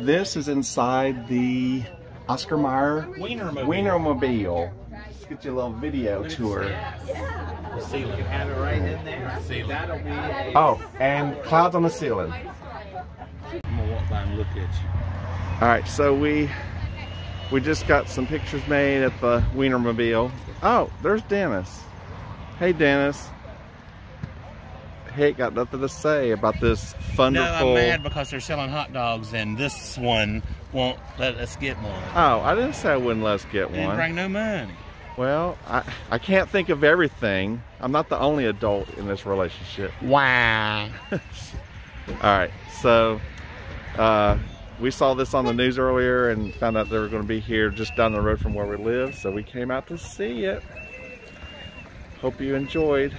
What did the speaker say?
this is inside the Oscar Mayer Wienermobile. Wienermobile. Let's get you a little video tour. The ceiling. Have it right in there. That'll be. Oh, and clouds on the ceiling. I'm gonna walk by and look at you. All right, so we we just got some pictures made at the Wienermobile. Oh, there's Dennis. Hey, Dennis. Hey, got nothing to say about this No. I'm mad because they're selling hot dogs and this one won't let us get one. Oh, I didn't say I wouldn't let us get Didn't one. bring no money. Well, I, I can't think of everything. I'm not the only adult in this relationship. Wow. All right, so uh, we saw this on the news earlier and found out they were going to be here just down the road from where we live, so we came out to see it. Hope you enjoyed.